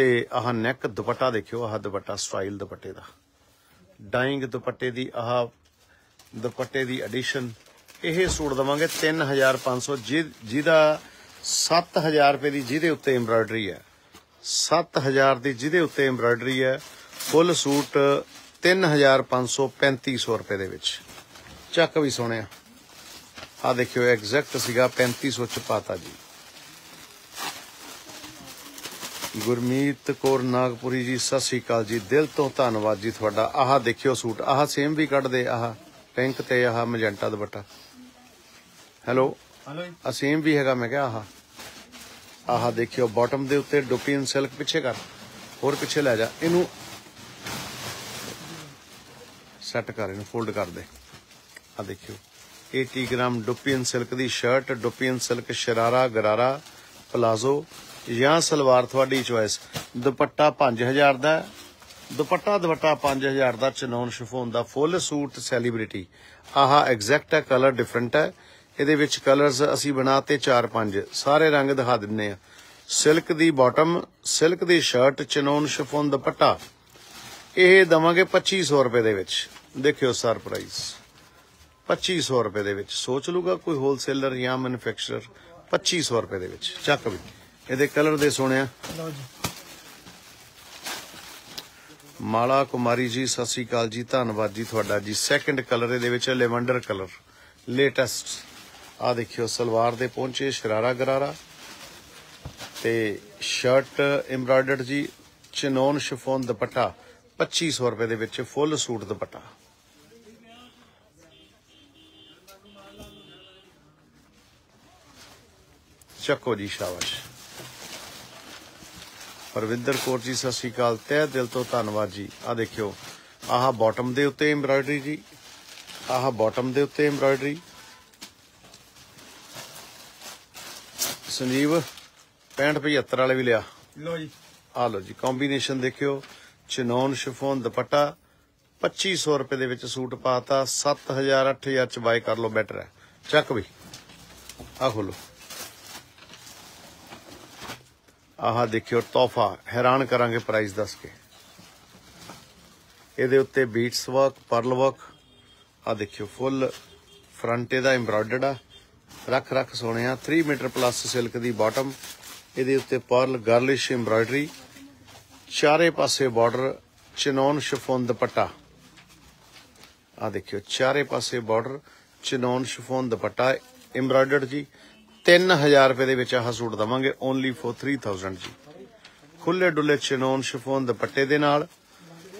ਤੇ ਆਹ ਨੈਕ ਦੁਪੱਟਾ ਦੇਖਿਓ, ਆਹ ਦੁਪੱਟਾ ਸਟਾਈਲ ਦੁਪੱਟੇ ਦਾ। ਡਾਈਂਗ ਦੁਪੱਟੇ ਦੀ, ਆਹ ਦੁਪੱਟੇ ਦੀ ਐਡੀਸ਼ਨ ਇਹ ਸੂਟ ਦਵਾਂਗੇ 3500 ਜਿਹ- ਜਿਹਦਾ 7000 ਰੁਪਏ ਦੀ, ਜਿਹਦੇ ਉੱਤੇ ਐਮਬਰਾਇਡਰੀ ਹੈ। 7000 ਦੀ, ਜਿਹਦੇ ਉੱਤੇ ਐਮਬਰਾਇਡਰੀ ਹੈ। ਫੁੱਲ ਸੂਟ 3500 3500 ਰੁਪਏ ਦੇ ਵਿੱਚ। ਚੱਕ ਵੀ ਸੋਹਣਿਆ ਆ। ਦੇਖਿਓ ਐਗਜ਼ੈਕਟ ਸੀਗਾ 3500 ਚ ਪਾਤਾ ਜੀ। ਗੁਰਮੀਤ ਕੌਰ ਨਾਗਪੁਰੀ ਜੀ ਸਤਿ ਸ਼੍ਰੀ ਅਕਾਲ ਜੀ। ਦਿਲ ਤੋਂ ਧੰਨਵਾਦ ਜੀ ਤੁਹਾਡਾ। ਆਹ ਦੇਖਿਓ ਸੂਟ। ਆਹ ਸੇਮ ਵੀ ਕੱਢ ਦੇ ਆਹ ਪਿੰਕ ਤੇ ਆਹ ਮੈਜੈਂਟਾ ਦੁਪੱਟਾ। ਹੈਲੋ? ਹਲੋ ਆ ਸੇਮ ਵੀ ਹੈਗਾ ਮੈਂ ਕਿਹਾ ਆਹ। ਆਹ ਦੇਖਿਓ ਬਾਟਮ ਦੇ ਉੱਤੇ ਡੁਪੀਨ ਸਿਲਕ ਪਿੱਛੇ ਕਰ। ਹੋਰ ਪਿੱਛੇ ਲੈ ਜਾ। ਇਹਨੂੰ ਸੈੱਟ ਕਰ ਇਹਨੂੰ ਫੋਲਡ ਕਰ ਦੇ। ਆ ਦੇਖਿਓ। 80 ਗ੍ਰਾਮ ਡੁਪੀਨ ਸਿਲਕ ਦੀ shirt dupion silk sharara gharara palazzo ਜਾਂ ਸਲਵਾਰ ਤੁਹਾਡੀ ਚੁਆਇਸ ਦੁਪੱਟਾ 5000 ਦਾ ਹੈ। ਦੁਪੱਟਾ ਦੁਪੱਟਾ 5000 ਦਾ ਚਨੌਨ ਸ਼ਿਫੋਨ ਦਾ ਫੁੱਲ ਸੂਟ ਸੈਲੀਬ੍ਰਿਟੀ ਆਹਾ ਐਗਜ਼ੈਕਟ ਹੈ ਕਲਰ ਡਿਫਰੈਂਟ ਹੈ। ਇਹਦੇ ਵਿੱਚ ਕਲਰਸ ਅਸੀਂ ਬਣਾਤੇ 4-5 ਸਾਰੇ ਰੰਗ ਦਿਖਾ ਦਿੰਨੇ ਆ। ਸਿਲਕ ਦੀ ਬਾਟਮ ਸਿਲਕ ਦੀ ਸ਼ਰਟ ਚਨੌਨ ਸ਼ਿਫੋਨ ਦੁਪੱਟਾ। ਇਹ ਦਵਾਂਗੇ 2500 ਰੁਪਏ ਦੇ ਵਿੱਚ। ਦੇਖਿਓ ਸਰਪ੍ਰਾਈਜ਼ 2500 ਰੁਪਏ ਦੇ ਵਿੱਚ। ਸੋਚ ਲੂਗਾ ਕੋਈ ਹੋਲਸੇਲਰ ਜਾਂ ਮੈਨੂਫੈਕਚਰਰ 2500 ਰੁਪਏ ਦੇ ਵਿੱਚ। ਚੱਕ ਵੀ। ਇਹਦੇ ਕਲਰ ਦੇ ਸੋਹਣਿਆ ਲਓ ਜੀ। ਮਾਲਾ ਕੁਮਾਰੀ ਜੀ ਸਤਿ ਸ੍ਰੀ ਅਕਾਲ ਜੀ ਧੰਨਵਾਦ ਜੀ ਤੁਹਾਡਾ ਜੀ। ਸੈਕੰਡ ਕਲਰ ਇਹਦੇ ਵਿੱਚ ਲੈਵੈਂਡਰ ਕਲਰ ਲੇਟੈਸਟ ਆ ਦੇਖਿਓ ਸਲਵਾਰ ਦੇ ਪਹੁੰਚੇ ਸ਼ਰਾਰਾ ਗਰਾਰਾ। ਤੇ ਸ਼ਰਟ ਐਮਬਰਾਇਡਰਡ ਜੀ ਚਨੋਨ ਸ਼ਿਫੋਨ ਦੁਪੱਟਾ 2500 ਰੁਪਏ ਦੇ ਵਿੱਚ ਫੁੱਲ ਸੂਟ ਦੁਪੱਟਾ। ਚੱਕੋ ਜੀ ਸ਼ਾਬਾਸ਼। ਪਰਵਿੰਦਰ ਕੌਰ ਜੀ ਸਤਿ ਸ਼੍ਰੀ ਅਕਾਲ। ਤਹਿ ਦਿਲ ਤੋਂ ਧੰਨਵਾਦ ਜੀ। ਆ ਦੇਖਿਓ ਆਹ ਬਾਟਮ ਦੇ ਉੱਤੇ ਐਮਬਰਾਇਡਰੀ ਜੀ। ਆਹ ਬਾਟਮ ਦੇ ਉੱਤੇ ਐਮਬਰਾਇਡਰੀ ਸੰਜੀਵ 65 75 ਵਾਲੇ ਵੀ ਲਿਆ। ਲਓ ਜੀ। ਆ ਲਓ ਜੀ ਕੰਬੀਨੇਸ਼ਨ ਦੇਖਿਓ। ਚਨੌਨ ਸ਼ਿਫੋਨ ਦੁਪੱਟਾ 2500 ਰੁਪਏ ਦੇ ਵਿੱਚ ਸੂਟ ਪਾਤਾ। 7000 8000 ਚ ਬਾਈ ਕਰ ਲਓ ਬੈਟਰ ਹੈ। ਚੱਕ ਵੀ। ਆ ਖੋਲੋ। ਆਹ ਦੇਖਿਓ, ਤੋਹਫਾ। ਹੈਰਾਨ ਕਰਾਂਗੇ ਪ੍ਰਾਈਸ ਦੱਸ ਕੇ। ਇਹਦੇ ਉੱਤੇ ਬੀਟਸ ਵਰਕ ਪਰਲ ਵਰਕ ਆ ਦੇਖਿਓ ਫੁੱਲ ਫਰੰਟ ਇਹਦਾ ਐਮਬਰਾਇਡਰਡ ਆ। ਰੱਖ ਰੱਖ ਸੋਹਣਿਆ 3 ਮੀਟਰ ਪਲੱਸ ਸਿਲਕ ਦੀ ਬਾਟਮ ਇਹਦੇ ਉੱਤੇ ਪਰਲ ਗਰਲਿਸ਼ ਐਮਬਰਾਇਡਰੀ ਚਾਰੇ ਪਾਸੇ ਬਾਰਡਰ ਚਨੌਨ ਸ਼ਿਫੋਨ ਦੁਪੱਟਾ। ਆ ਦੇਖਿਓ, ਚਾਰੇ ਪਾਸੇ border chinon chiffon dupatta embroidered ਜੀ। 3000 ਰੁਪਏ ਦੇ ਵਿੱਚ ਆਹ ਸੂਟ ਦਵਾਂਗੇ ਓਨਲੀ ਫॉर 3000 ਜੀ। ਖੁੱਲੇ ਡੁੱਲੇ ਚਨੌਨ ਸ਼ਿਫੋਨ ਦੁਪੱਟੇ ਦੇ ਨਾਲ,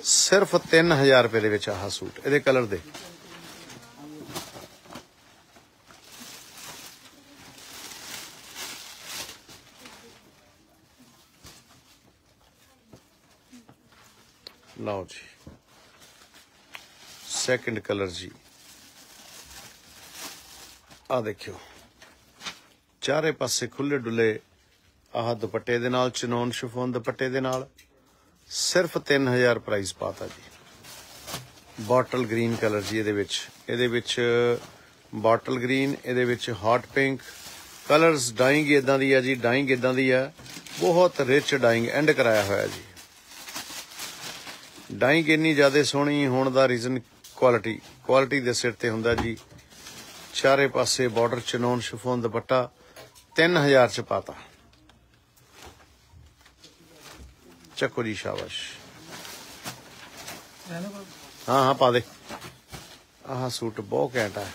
ਸਿਰਫ 3000 ਰੁਪਏ ਦੇ ਵਿੱਚ ਆਹ ਸੂਟ। ਇਹਦੇ ਕਲਰ ਦੇ। ਲਓ ਜੀ। ਸੈਕੰਡ ਕਲਰ ਜੀ। ਆ ਦੇਖਿਓ। ਚਾਰੇ ਪਾਸੇ ਖੁੱਲੇ ਡੁੱਲੇ ਆਹ ਦੁਪੱਟੇ ਦੇ ਨਾਲ, ਚਨੋਨ ਸ਼ਿਫੋਨ ਦੁਪੱਟੇ ਦੇ ਨਾਲ। ਸਿਰਫ 3000 ਪ੍ਰਾਈਸ ਪਾਤਾ ਜੀ। ਬੋਟਲ ਗ੍ਰੀਨ ਕਲਰ ਜੀ ਇਹਦੇ ਵਿੱਚ। ਇਹਦੇ ਵਿੱਚ ਬੋਟਲ ਗ੍ਰੀਨ ਇਹਦੇ ਵਿੱਚ ਹੌਟ ਪਿੰਕ ਕਲਰਸ ਡਾਈਂਗ ਇਦਾਂ ਦੀ ਆ ਜੀ ਡਾਈਂਗ ਇਦਾਂ ਦੀ ਆ। ਬਹੁਤ ਰਿਚ ਡਾਈਂਗ ਐਂਡ ਕਰਾਇਆ ਹੋਇਆ ਜੀ। ਡਾਈਂਗ ਇੰਨੀ ਜ਼ਿਆਦਾ ਸੋਹਣੀ ਹੋਣ ਦਾ ਰੀਜ਼ਨ ਕੁਆਲਿਟੀ ਕੁਆਲਿਟੀ ਦੇ ਸਿਰ ਤੇ ਹੁੰਦਾ ਜੀ। ਚਾਰੇ ਪਾਸੇ ਬਾਰਡਰ ਚਨੋਨ ਸ਼ਿਫੋਨ ਦੁਪੱਟਾ। 3000 ਚ ਪਾਤਾ। ਚੱਕੋ ਜੀ ਸ਼ਾਬਾਸ਼। ਹਾਂ ਹਾਂ, ਪਾ ਦੇ। ਆਹ ਸੂਟ ਬਹੁਤ ਘੈਂਟ ਹੈ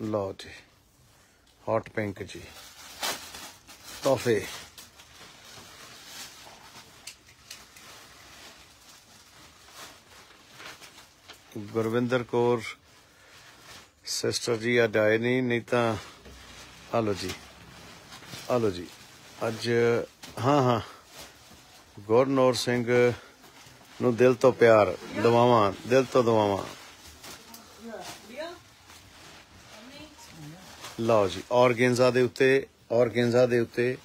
ਲਓ ਜੀ ਹੌਟ ਪਿੰਕ ਜੀ। ਤੋਹਫੇ। ਗੁਰਵਿੰਦਰ ਕੌਰ ਸਿਸਟਰ ਜੀ ਅੱਜ ਆਏ ਨਹੀਂ ਨਹੀਂ ਤਾਂ ਹਲੋ ਜੀ ਹਲੋ ਜੀ। ਅੱਜ, ਹਾਂ ਹਾਂ। ਗੁਰਨੌਰ ਸਿੰਘ ਨੂੰ ਦਿਲ ਤੋਂ ਪਿਆਰ ਦਵਾਵਾਂ, ਦਿਲ ਤੋਂ ਦਵਾਵਾਂ। ਲਓ ਜੀ, ਔਰਗੇਂਜ਼ਾ ਦੇ ਉੱਤੇ, ਔਰਗੇਂਜ਼ਾ ਦੇ ਉੱਤੇ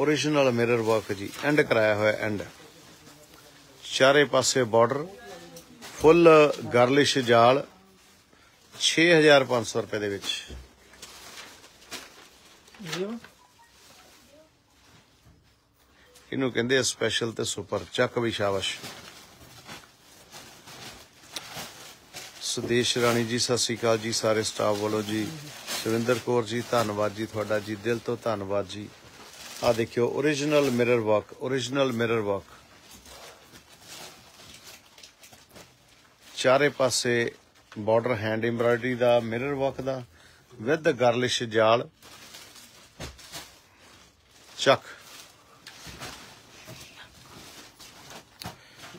ਓਰੀਜਨਲ ਮਿਰਰ ਵਰਕ ਜੀ ਐਂਡ ਕਰਾਇਆ ਹੋਇਆ ਐਂਡ ਚਾਰੇ ਪਾਸੇ ਬਾਰਡਰ ਫੁੱਲ ਗਰਲਿਸ਼ ਜਾਲ 6500 ਰੁਪਏ ਦੇ ਵਿੱਚ। ਇਹਨੂੰ ਕਹਿੰਦੇ ਆ ਸਪੈਸ਼ਲ ਤੇ ਸੁਪਰ ਚੱਕ ਵੀ ਸ਼ਾਬਾਸ਼। ਸੁਦੇਸ਼ ਰਾਣੀ ਜੀ, ਸਤਿ ਸ਼੍ਰੀ ਅਕਾਲ ਜੀ, ਸਾਰੇ ਸਟਾਫ ਵੱਲੋਂ ਜੀ। ਸੁਰਿੰਦਰ ਕੌਰ ਜੀ, ਧੰਨਵਾਦ ਜੀ ਤੁਹਾਡਾ ਜੀ, ਦਿਲ ਤੋਂ ਧੰਨਵਾਦ ਜੀ। ਆ ਦੇਖਿਓ origignal mirror work origignal mirror work ਚਾਰੇ ਪਾਸੇ ਬਾਰਡਰ ਹੈਂਡ ਐਮਬਰਾਇਡਰੀ ਦਾ ਮਿਰਰ ਵਰਕ ਦਾ ਵਿਦ ਗਰਲਿਸ਼ ਜਾਲ। ਚੱਕ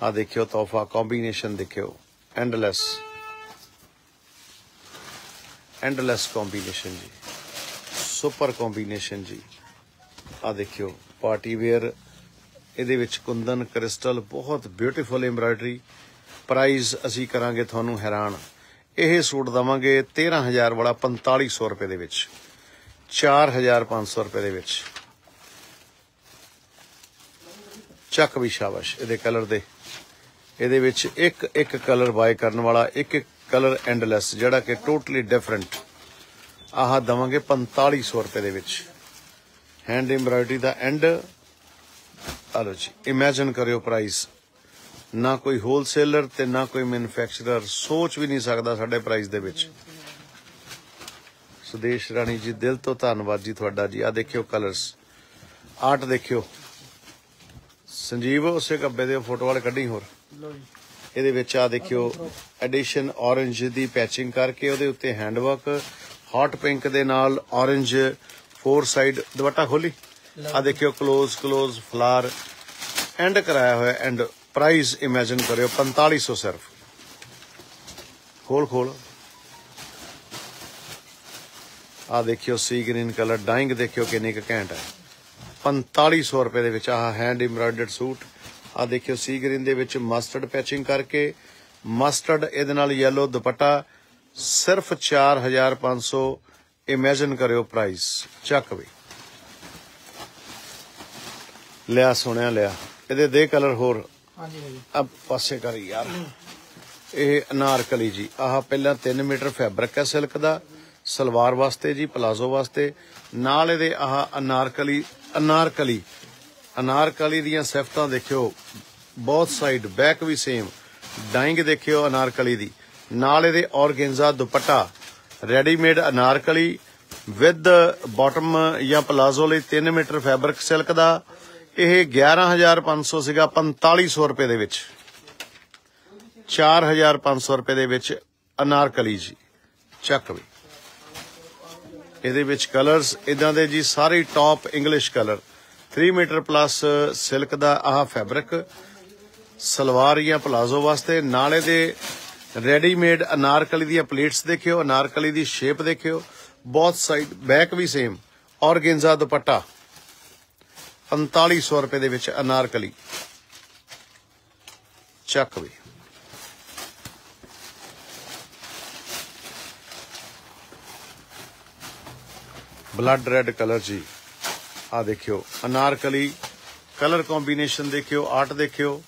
ਆ ਦੇਖਿਓ ਤੋਹਫਾ ਕੰਬੀਨੇਸ਼ਨ ਦੇਖਿਓ। ਐਂਡਲੈਸ ਐਂਡਲੈਸ ਕੰਬੀਨੇਸ਼ਨ ਜੀ। ਸੁਪਰ ਕੰਬੀਨੇਸ਼ਨ ਜੀ। ਆ ਦੇਖਿਓ ਪਾਰਟੀ ਵੇਅਰ ਇਹਦੇ ਵਿੱਚ ਕੁੰਦਨ ਕ੍ਰਿਸਟਲ ਬਹੁਤ ਬਿਊਟੀਫੁਲ ਐਮਬਰਾਇਡਰੀ ਪ੍ਰਾਈਸ ਅਸੀਂ ਕਰਾਂਗੇ ਤੁਹਾਨੂੰ ਹੈਰਾਨ। ਇਹ ਸੂਟ ਦਵਾਂਗੇ 13000 ਵਾਲਾ 4500 ਰੁਪਏ ਦੇ ਵਿੱਚ। 4500 ਰੁਪਏ ਦੇ ਵਿੱਚ। ਚੱਕ ਵੀ ਸ਼ਾਬਾਸ਼, ਇਹਦੇ ਕਲਰ ਦੇ। ਇਹਦੇ ਵਿੱਚ ਇੱਕ ਇੱਕ ਕਲਰ ਬਾਏ ਕਰਨ ਵਾਲਾ, ਇੱਕ ਇੱਕ ਕਲਰ ਐਂਡਲੈਸ ਜਿਹੜਾ ਕਿ ਟੋਟਲੀ ਡਿਫਰੈਂਟ ਆਹ ਦਵਾਂਗੇ 4500 ਰੁਪਏ ਦੇ ਵਿੱਚ। ਹੈਂਡ ਐਮਬਰਾਇਡਰੀ ਦਾ ਐਂਡ ਆਲੋ ਜੀ ਇਮੇਜਿਨ ਕਰਿਓ ਪ੍ਰਾਈਸ ਨਾ ਕੋਈ ਹੋਲਸੇਲਰ ਤੇ ਨਾ ਕੋਈ ਮੈਨੂਫੈਕਚਰਰ ਸੋਚ ਵੀ ਨਹੀਂ ਸਕਦਾ ਸਾਡੇ ਪ੍ਰਾਈਸ ਦੇ ਵਿੱਚ। ਸੁਦੇਸ਼ ਰਾਣੀ ਜੀ, ਦਿਲ ਤੋਂ ਧੰਨਵਾਦ ਜੀ ਤੁਹਾਡਾ ਜੀ। ਆ ਦੇਖਿਓ ਕਲਰਸ ਆਰਟ ਦੇਖਿਓ। ਸੰਜੀਵ ਉਸੇ ਕੱਬੇ ਦੇ ਫੋਟੋ ਵਾਲੇ ਕੱਢੀ ਹੋਰ। ਲੋ ਜੀ। ਇਹਦੇ ਵਿੱਚ ਆ ਦੇਖਿਓ ਐਡੀਸ਼ਨ ਔਰੇਂਜ ਦੀ ਪੈਚਿੰਗ ਕਰਕੇ ਉਹਦੇ ਉੱਤੇ ਹੈਂਡ ਵਰਕ ਹੌਟ ਪਿੰਕ ਦੇ ਨਾਲ ਔਰੇਂਜ ਫੋਰ ਸਾਈਡ ਦੁਪੱਟਾ ਖੋਲੀ। ਆ ਦੇਖਿਓ ক্লোਜ਼ ক্লোਜ਼ ਫਲਾਰ ਐਂਡ ਕਰਾਇਆ ਹੋਇਆ ਐਂਡ ਪ੍ਰਾਈਸ ਇਮੇਜਿਨ ਕਰਿਓ 4500 ਸਿਰਫ। ਖੋਲ ਖੋਲ। ਆ ਦੇਖਿਓ ਸੀ ਗ੍ਰੀਨ ਕਲਰ ਡਾਈਂਗ ਦੇਖਿਓ ਕਿੰਨੀ ਕੁ ਘੈਂਟ ਹੈ। 4500 ਰੁਪਏ ਦੇ ਵਿੱਚ ਆਹ ਹੈਂਡ ਐਮਬਰਾਇਡਰਡ ਸੂਟ। ਆ ਦੇਖਿਓ ਸੀ ਗ੍ਰੀਨ ਦੇ ਵਿੱਚ ਮਸਟਰਡ ਪੈਚਿੰਗ ਕਰਕੇ ਮਸਟਰਡ ਇਹਦੇ ਨਾਲ ਯੈਲੋ ਦੁਪੱਟਾ ਸਿਰਫ 4500 ਇਮੇਜਿਨ ਕਰਿਓ ਪ੍ਰਾਈਸ ਚੱਕ ਵੀ। ਲਿਆ ਸੁਣਿਆ ਲਿਆ। ਇਹਦੇ ਦੇ ਕਲਰ ਹੋਰ। ਹਾਂਜੀ ਆ ਪਾਸੇ ਕਰ ਯਾਰ। ਇਹ ਅਨਾਰਕਲੀ ਜੀ। ਆਹ ਪਹਿਲਾਂ 3 ਮੀਟਰ ਫੈਬਰਿਕ ਹੈ ਸਿਲਕ ਦਾ। ਸਲਵਾਰ ਵਾਸਤੇ ਜੀ ਪਲਾਜ਼ੋ ਵਾਸਤੇ। ਨਾਲ ਇਹਦੇ ਆਹ ਅਨਾਰਕਲੀ ਅਨਾਰਕਲੀ। ਅਨਾਰਕਲੀ ਦੀਆਂ ਸਿਫਤਾਂ ਦੇਖਿਓ। ਬਹੁਤ ਸਾਈਡ ਬੈਕ ਵੀ ਸੇਮ ਡਾਈਂਗ ਦੇਖਿਓ ਅਨਾਰਕਲੀ ਦੀ। ਨਾਲ ਇਹਦੇ organza dupatta. Readymade anarkali with bottom ਜਾਂ ਪਲਾਜ਼ੋ ਲਈ 3 ਮੀਟਰ ਫੈਬਰਿਕ ਸਿਲਕ ਦਾ। ਇਹ 11500 ਸੀਗਾ 4500 ਰੁਪਏ ਦੇ ਵਿੱਚ। 4500 ਰੁਪਏ ਦੇ ਵਿੱਚ ਅਨਾਰਕਲੀ ਜੀ। ਚੱਕ ਵੀ। ਇਹਦੇ ਵਿੱਚ ਕਲਰਸ ਇਦਾਂ ਦੇ ਜੀ ਸਾਰੇ top English colour 3 metre plus silk ਦਾ ਆਹ ਫੈਬਰਿਕ ਸਲਵਾਰ ਜਾਂ ਪਲਾਜ਼ੋ ਵਾਸਤੇ। ਨਾਲੇ ਦੇ ਰੈਡੀਮੇਡ ਅਨਾਰਕਲੀ ਦੀਆਂ ਪਲੇਟਸ ਦੇਖਿਓ, ਅਨਾਰਕਲੀ ਦੀ ਸ਼ੇਪ ਦੇਖਿਓ। ਬਹੁਤ ਸਾਈਡ ਬੈਕ ਵੀ ਸੇਮ ਔਰਗੈਂਜ਼ਾ ਦੁਪੱਟਾ। 4500 ਰੁਪਏ ਦੇ ਵਿੱਚ ਅਨਾਰਕਲੀ। ਚੱਕ ਵੀ। ਬਲੱਡ ਰੈੱਡ ਕਲਰ ਜੀ। ਆ ਦੇਖਿਓ, ਅਨਾਰਕਲੀ ਕਲਰ ਕੰਬੀਨੇਸ਼ਨ ਦੇਖਿਓ ਆਰਟ ਦੇਖਿਓ,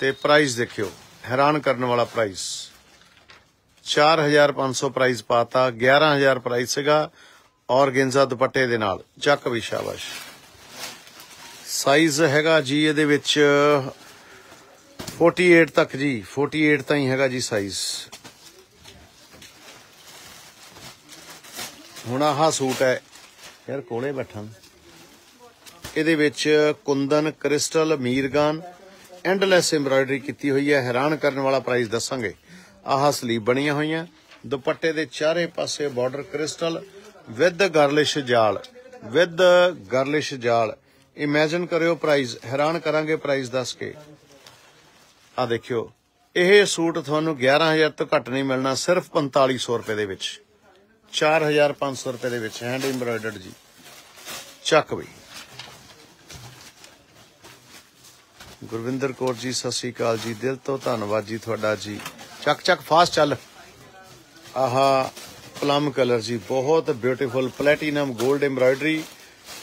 ਤੇ ਪ੍ਰਾਈਸ ਦੇਖਿਓ, ਹੈਰਾਨ ਕਰਨ ਵਾਲਾ ਪ੍ਰਾਈਸ 4500 ਪ੍ਰਾਈਸ ਪਾਤਾ 11000 ਪ੍ਰਾਈਸ ਸੀਗਾ ਔਰਗੈਂਜ਼ਾ ਦੁਪੱਟੇ ਦੇ ਨਾਲ, ਚੱਕ ਵੀ ਸ਼ਾਬਾਸ਼। ਸਾਈਜ਼ ਹੈਗਾ ਜੀ ਇਹਦੇ ਵਿੱਚ 48 ਤੱਕ ਜੀ 48 ਤਾਂ ਹੀ ਹੈਗਾ ਜੀ ਸਾਈਜ਼ ਹੁਣ ਆਹ ਸੂਟ ਹੈ। ਯਾਰ ਕੋਲੇ ਬੈਠਾ। ਇਹਦੇ ਵਿੱਚ ਕੁੰਦਨ, ਕ੍ਰਿਸਟਲ, ਮੀਰਗਾਨ, ਐਂਡਲੈਸ ਐਮਬਰਾਇਡਰੀ ਕੀਤੀ ਹੋਈ ਹੈ। ਹੈਰਾਨ ਕਰਨ ਵਾਲਾ ਪ੍ਰਾਈਸ ਦੱਸਾਂਗੇ। ਆਹ ਸਲੀਬ ਬਣੀਆਂ ਹੋਈਆਂ। ਦੁਪੱਟੇ ਦੇ ਚਾਰੇ ਪਾਸੇ ਬਾਰਡਰ ਕ੍ਰਿਸਟਲ ਵਿਦ ਗਰਲਿਸ਼ ਜਾਲ। ਵਿਦ ਗਰਲਿਸ਼ ਜਾਲ। ਇਮੇਜਿਨ ਕਰਿਓ ਪ੍ਰਾਈਸ ਹੈਰਾਨ ਕਰਾਂਗੇ ਪ੍ਰਾਈਸ ਦੱਸ ਕੇ। ਆ ਦੇਖਿਓ। ਇਹ ਸੂਟ ਤੁਹਾਨੂੰ 11000 ਤੋਂ ਘੱਟ ਨਹੀਂ ਮਿਲਣਾ, ਸਿਰਫ 4500 ਰੁਪਏ ਦੇ ਵਿੱਚ। 4500 ਰੁਪਏ ਦੇ ਵਿੱਚ ਹੈਂਡ ਐਮਬਰਾਇਡਰਡ ਜੀ। ਚੱਕ ਬਈ ਗੁਰਵਿੰਦਰ ਕੌਰ ਜੀ, ਸਤਿ ਸ਼੍ਰੀ ਅਕਾਲ ਜੀ। ਦਿਲ ਤੋਂ ਧੰਨਵਾਦ ਜੀ ਤੁਹਾਡਾ ਜੀ। ਚੱਕ ਚੱਕ ਫਾਸਟ ਚੱਲ। ਆਹਾ ਪਲਮ ਕਲਰ ਜੀ। ਬਹੁਤ ਬਿਊਟੀਫੁਲ ਪਲੈਟੀਨਮ 골ਡ ਐਮਬਰਾਇਡਰੀ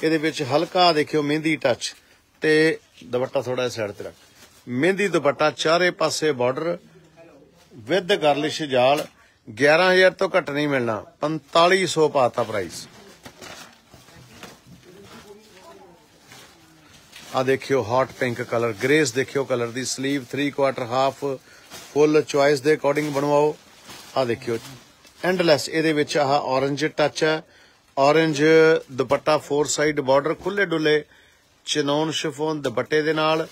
ਇਹਦੇ ਵਿੱਚ ਹਲਕਾ ਦੇਖਿਓ, ਮਹਿੰਦੀ ਟੱਚ ਤੇ ਦੁਪੱਟਾ ਥੋੜਾ ਜਿਹਾ ਸਾਈਡ ਤੇ ਰੱਖ। ਮਹਿੰਦੀ ਦੁਪੱਟਾ ਚਾਰੇ ਪਾਸੇ ਬਾਰਡਰ ਵਿਦ ਗਰਲਿਸ਼ ਜਾਲ 11000 ਤੋਂ ਘੱਟ ਨਹੀਂ ਮਿਲਣਾ। 4500 ਪਾਤਾ ਪ੍ਰਾਈਸ ਆ ਦੇਖਿਓ ਹਾਟ ਪਿੰਕ ਕਲਰ ਗ੍ਰੇਸ ਦੇਖਿਓ ਕਲਰ ਦੀ 슬ੀਵ 3 ਕੁਆਟਰ ਹਾਫ ਫੁੱਲ ਚੁਆਇਸ ਦੇ ਅਕੋਰਡਿੰਗ ਬਣਵਾਓ। ਆ ਦੇਖਿਓ ਐਂਡਲੈਸ ਇਹਦੇ ਵਿੱਚ ਆਹ orange ਟੱਚ ਹੈ। Orange dupatta four side border ਖੁੱਲੇ ਡੁੱਲੇ ਚਨੌਨ ਸ਼ਿਫੋਨ ਦੁਪੱਟੇ ਦੇ ਨਾਲ।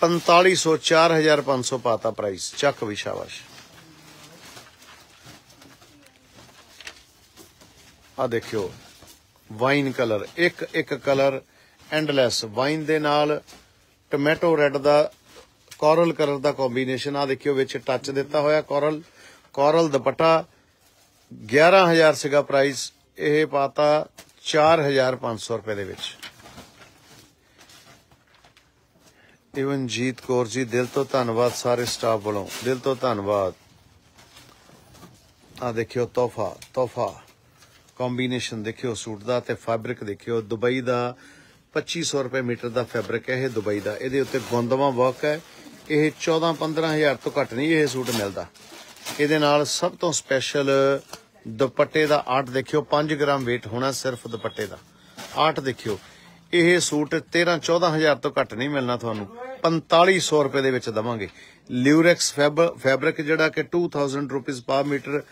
4500 4500 ਪਾਤਾ ਪ੍ਰਾਈਸ ਚੱਕ ਵੀ ਸ਼ਾਬਾਸ਼। ਆ ਦੇਖਿਓ, ਵਾਈਨ ਕਲਰ, ਇੱਕ ਇੱਕ ਕਲਰ ਐਂਡਲੈਸ ਵਾਈਨ ਦੇ ਨਾਲ ਟੋਮੈਟੋ ਰੈੱਡ ਦਾ ਕੋਰਲ ਕਲਰ ਦਾ ਕੰਬੀਨੇਸ਼ਨ ਆ ਦੇਖਿਓ ਵਿੱਚ ਟੱਚ ਦਿੱਤਾ ਹੋਇਆ ਕੋਰਲ ਕੋਰਲ ਦੁਪੱਟਾ 11000 ਸੀਗਾ ਪ੍ਰਾਈਸ ਇਹ ਪਾਤਾ 4500 ਰੁਪਏ ਦੇ ਵਿੱਚ। ਇਵਨਜੀਤ ਕੌਰ ਜੀ, ਦਿਲ ਤੋਂ ਧੰਨਵਾਦ ਸਾਰੇ ਸਟਾਫ ਵੱਲੋਂ, ਦਿਲ ਤੋਂ ਧੰਨਵਾਦ। ਆ ਦੇਖਿਓ ਤੋਹਫਾ ਤੋਹਫਾ। ਕੰਬੀਨੇਸ਼ਨ ਦੇਖਿਓ ਸੂਟ ਦਾ ਤੇ ਫੈਬਰਿਕ ਦੇਖਿਓ। ਦੁਬਈ ਦਾ 2500 ਰੁਪਏ ਮੀਟਰ ਦਾ ਫੈਬਰਿਕ ਹੈ ਇਹ ਦੁਬਈ ਦਾ। ਇਹਦੇ ਉੱਤੇ ਗੋਂਦਵਾ ਵਰਕ ਹੈ। ਇਹ 14 15000 ਤੋਂ ਘੱਟ ਨਹੀਂ ਇਹ ਸੂਟ ਮਿਲਦਾ। ਇਹਦੇ ਨਾਲ ਸਭ ਤੋਂ ਸਪੈਸ਼ਲ ਦੁਪੱਟੇ ਦਾ ਆਰਟ ਦੇਖਿਓ। 5 ਗ੍ਰਾਮ weight ਹੋਣਾ ਸਿਰਫ ਦੁਪੱਟੇ ਦਾ। ਆਰਟ ਦੇਖਿਓ। ਇਹ ਸੂਟ 13 14000 ਤੋਂ ਘੱਟ ਨਹੀਂ ਮਿਲਣਾ ਤੁਹਾਨੂੰ। 4500 ਰੁਪਏ ਦੇ ਵਿੱਚ ਦਵਾਂਗੇ। ਲਿਊਰੈਕਸ ਫੈਬਰਿਕ ਜਿਹੜਾ ਕਿ 2000 ਰੁਪਏ ਪਰ ਮੀਟਰ